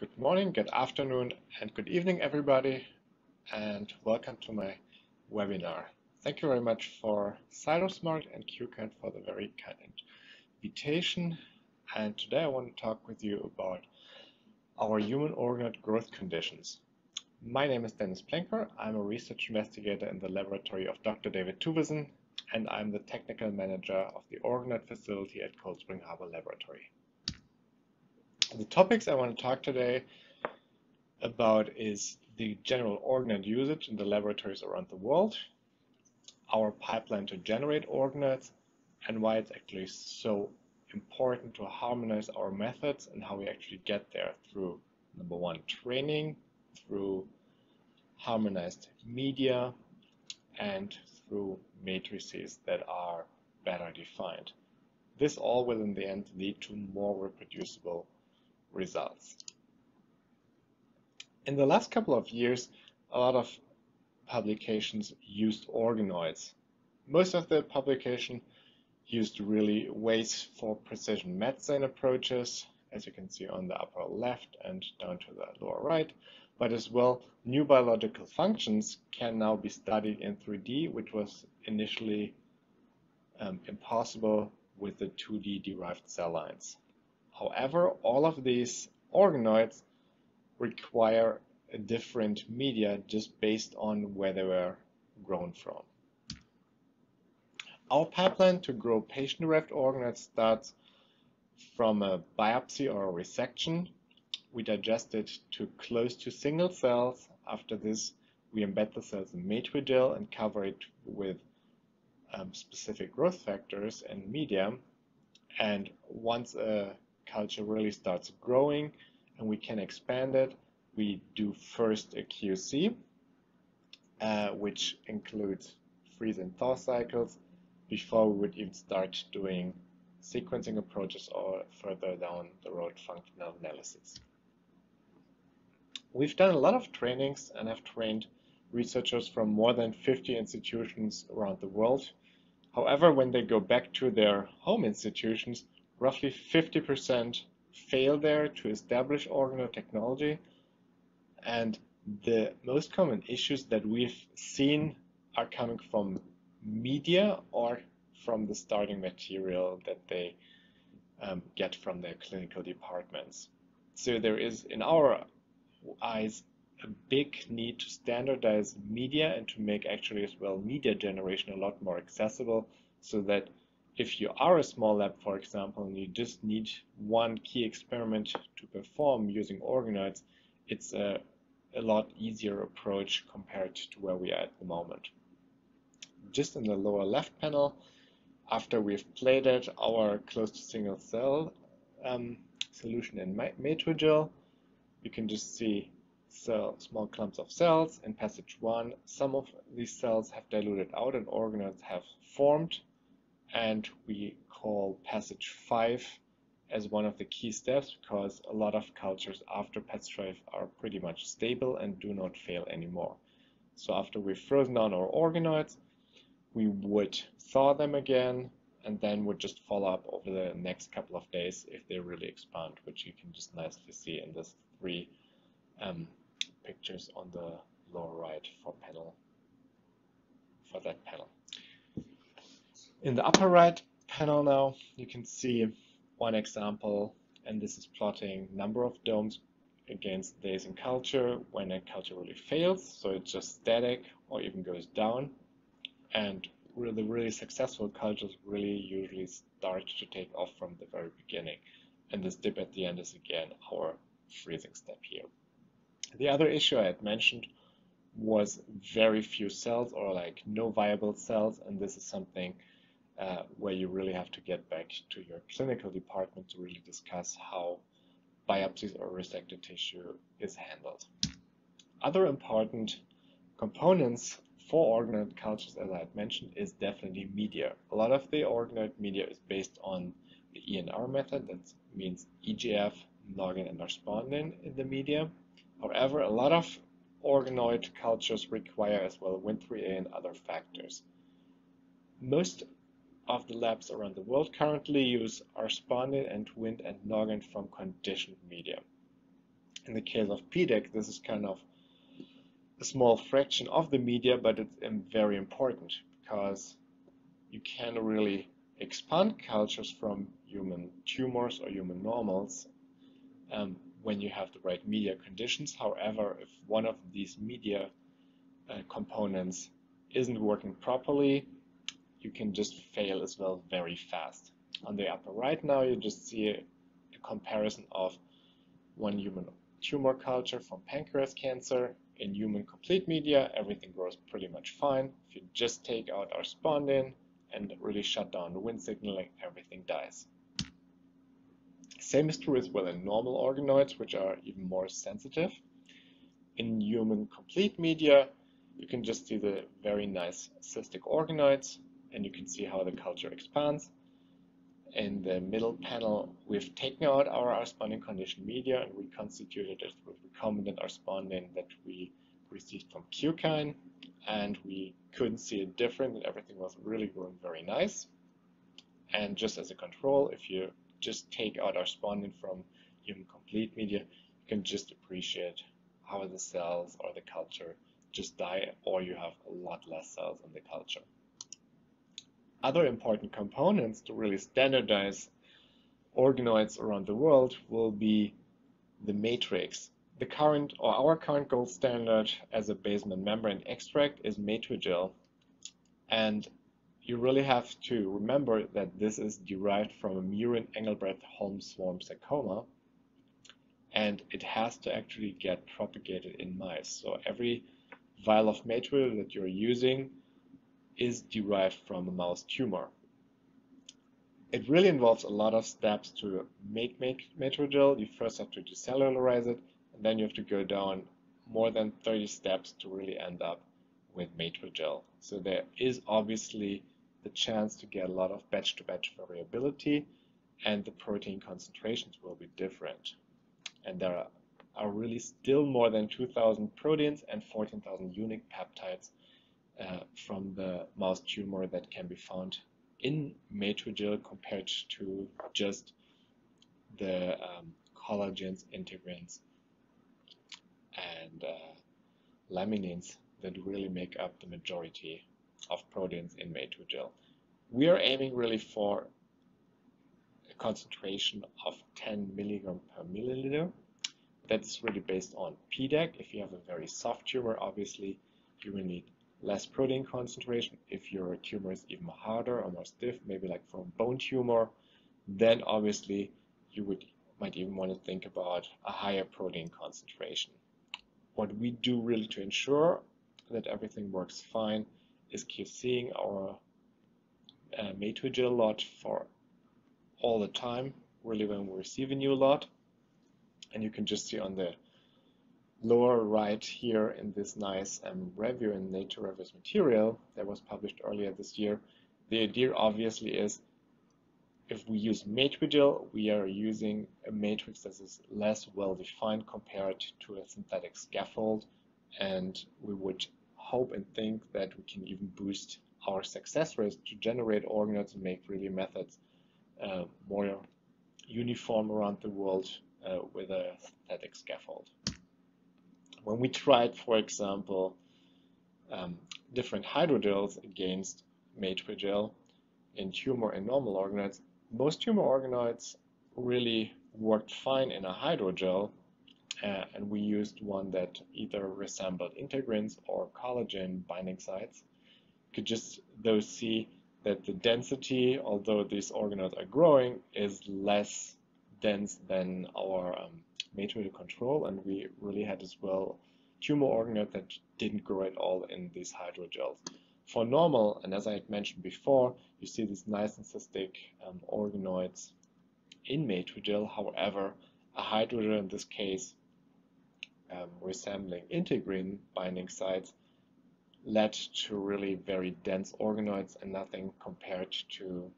Good morning, good afternoon, and good evening, everybody, and welcome to my webinar. Thank you very much for CytoSmart and Qkine for the very kind invitation. And today I want to talk with you about our human organoid growth conditions. My name is Dennis Plenker. I'm a research investigator in the laboratory of Dr. David Tuveson, and I'm the technical manager of the organoid facility at Cold Spring Harbor Laboratory. The topics I want to talk today about is the general organoid usage in the laboratories around the world, our pipeline to generate organoids, and why it's actually so important to harmonize our methods and how we actually get there through number one, training, through harmonized media, and through matrices that are better defined. This all will in the end lead to more reproducible results. In the last couple of years, a lot of publications used organoids. Most of the publication used really ways for precision medicine approaches, as you can see on the upper left and down to the lower right, but as well new biological functions can now be studied in 3D, which was initially um, impossible with the 2D derived cell lines. However, all of these organoids require a different media just based on where they were grown from. Our pipeline to grow patient-derived organoids starts from a biopsy or a resection. We digest it to close to single cells. After this, we embed the cells in Matrigel and cover it with um, specific growth factors and media. And once a culture really starts growing and we can expand it, we do first a QC, uh, which includes freeze and thaw cycles before we would even start doing sequencing approaches or further down the road functional analysis. We've done a lot of trainings and have trained researchers from more than 50 institutions around the world. However, when they go back to their home institutions, roughly 50% fail there to establish organoid technology. And the most common issues that we've seen are coming from media or from the starting material that they um, get from their clinical departments. So there is, in our eyes, a big need to standardize media and to make actually as well media generation a lot more accessible so that if you are a small lab, for example, and you just need one key experiment to perform using organoids, it's a, a lot easier approach compared to where we are at the moment. Just in the lower left panel, after we've plated our close to single cell um, solution in Matrigel, you can just see cell, small clumps of cells in passage one. Some of these cells have diluted out and organoids have formed and we call passage 5 as one of the key steps because a lot of cultures after passage 5 are pretty much stable and do not fail anymore. So after we've frozen down our organoids, we would thaw them again and then would just follow up over the next couple of days if they really expand, which you can just nicely see in these three um, pictures on the lower right for panel for that panel. In the upper right panel now, you can see one example, and this is plotting number of domes against days in culture when a culture really fails, so it's just static or even goes down. And really, really successful cultures really usually start to take off from the very beginning. And this dip at the end is again our freezing step here. The other issue I had mentioned was very few cells or like no viable cells, and this is something uh, where you really have to get back to your clinical department to really discuss how biopsies or resected tissue is handled. Other important components for organoid cultures, as I had mentioned, is definitely media. A lot of the organoid media is based on the ENR method, that means EGF, noggin, and R-spondin in the media. However, a lot of organoid cultures require as well Wnt3a and other factors. Most of the labs around the world currently use are R-spondin and Wnt and noggin from conditioned media. In the case of PDAC, this is kind of a small fraction of the media, but it's um, very important because you can really expand cultures from human tumors or human normals um, when you have the right media conditions. However, if one of these media uh, components isn't working properly, you can just fail as well very fast. On the upper right now, you just see a, a comparison of one human tumor culture from pancreas cancer. In human complete media, everything grows pretty much fine. If you just take out R-spondin and really shut down the Wnt signaling, everything dies. Same is true as well in normal organoids, which are even more sensitive. In human complete media, you can just see the very nice cystic organoids, and you can see how the culture expands. In the middle panel, we've taken out our R-spondin conditioned media and reconstituted it with recombinant R-spondin that we received from Qkine, and we couldn't see a difference, and everything was really growing very nice. And just as a control, if you just take out R-spondin from human complete media, you can just appreciate how the cells or the culture just die, or you have a lot less cells in the culture. Other important components to really standardize organoids around the world will be the matrix. The current or our current gold standard as a basement membrane extract is Matrigel. And you really have to remember that this is derived from a murine Engelbreth Holm swarm sarcoma and it has to actually get propagated in mice. So every vial of Matrigel that you're using is derived from a mouse tumor. It really involves a lot of steps to make, make Matrigel. You first have to decellularize it, and then you have to go down more than 30 steps to really end up with Matrigel. So there is obviously the chance to get a lot of batch-to-batch -batch variability, and the protein concentrations will be different. And there are, are really still more than 2,000 proteins and 14,000 unique peptides uh, from the mouse tumor that can be found in Matrigel compared to just the um, collagens, integrins, and uh, laminins that really make up the majority of proteins in Matrigel. We are aiming really for a concentration of 10 milligram per milliliter. That's really based on PDAC. If you have a very soft tumor, obviously you will need less protein concentration. If your tumor is even harder or more stiff, maybe like from bone tumor, then obviously you would might even want to think about a higher protein concentration. What we do really to ensure that everything works fine is keep seeing our uh, Matrigel lot for all the time, really when we receive a new lot. And you can just see on the lower right here in this nice um, review in Nature Reviews Material that was published earlier this year, the idea obviously is if we use Matrigel, we are using a matrix that is less well defined compared to a synthetic scaffold, and we would hope and think that we can even boost our success rates to generate organoids and make really methods uh, more uniform around the world uh, with a synthetic scaffold when we tried, for example, um, different hydrogels against matrigel in tumor and normal organoids, most tumor organoids really worked fine in a hydrogel, uh, and we used one that either resembled integrins or collagen binding sites. You could just though see that the density, although these organoids are growing, is less dense than our um, matrix control, and we really had as well tumor organoid that didn't grow at all in these hydrogels. For normal, and as I had mentioned before, you see these nice and cystic um, organoids in matrigel. However, a hydrogel in this case um, resembling integrin binding sites led to really very dense organoids and nothing compared to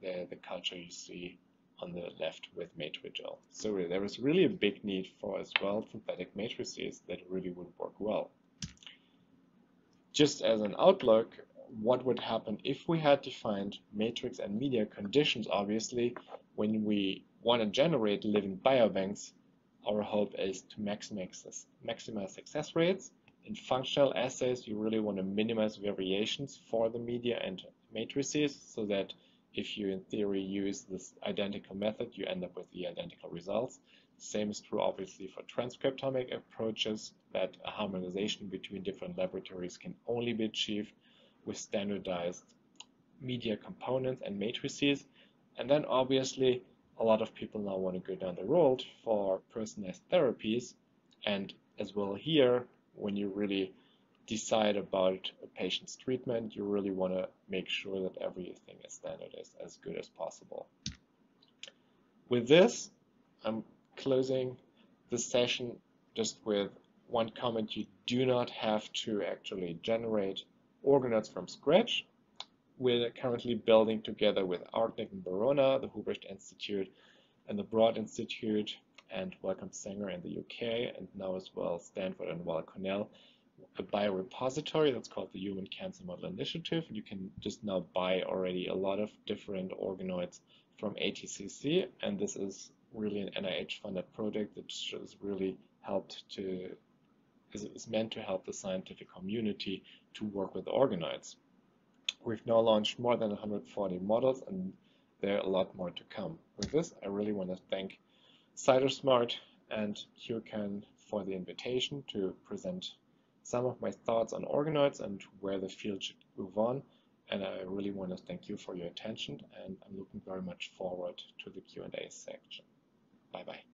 the, the culture you see on the left with matrigel. So there was really a big need for as well synthetic matrices that really would work well. Just as an outlook, what would happen if we had defined matrix and media conditions, obviously, when we want to generate living biobanks, our hope is to maximize, maximize success rates. In functional assays, you really want to minimize variations for the media and matrices so that if you in theory use this identical method, you end up with the identical results. Same is true obviously for transcriptomic approaches that a harmonization between different laboratories can only be achieved with standardized media components and matrices. And then obviously a lot of people now want to go down the road for personalized therapies and as well here when you really decide about a patient's treatment you really want to make sure that everything is standardized as good as possible. With this I'm closing the session just with one comment. You do not have to actually generate organoids from scratch. We're currently building together with ARC-Net and Verona, the Hubrecht Institute, and the Broad Institute, and Wellcome Sanger in the UK, and now as well Stanford and Weill Cornell, a biorepository that's called the Human Cancer Model Initiative. You can just now buy already a lot of different organoids from ATCC, and this is really an NIH-funded project that has really helped to is, is meant to help the scientific community to work with organoids. We've now launched more than 140 models and there are a lot more to come. With this, I really want to thank CytoSmart and Qkine for the invitation to present some of my thoughts on organoids and where the field should move on. And I really want to thank you for your attention and I'm looking very much forward to the Q&A section. Bye bye.